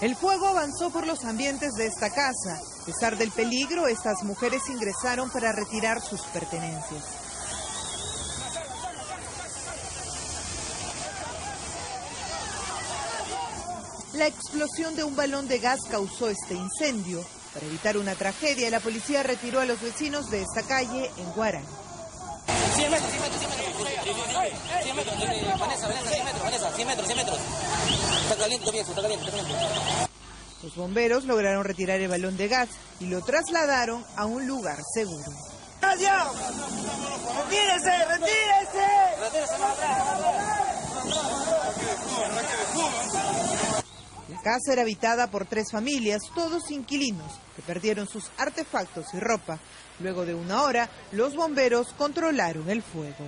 El fuego avanzó por los ambientes de esta casa. A pesar del peligro, estas mujeres ingresaron para retirar sus pertenencias. La explosión de un balón de gas causó este incendio. Para evitar una tragedia, la policía retiró a los vecinos de esta calle en Guarán. 100 metros, 100 metros, 100 metros. 100 metros, Vanessa, Vanessa, 100 metros, Vanessa, 100 metros, 100 metros. Está caliente, está caliente, está caliente. Los bomberos lograron retirar el balón de gas y lo trasladaron a un lugar seguro. ¡Retírese, retírese! La casa era habitada por tres familias, todos inquilinos, que perdieron sus artefactos y ropa. Luego de una hora, los bomberos controlaron el fuego.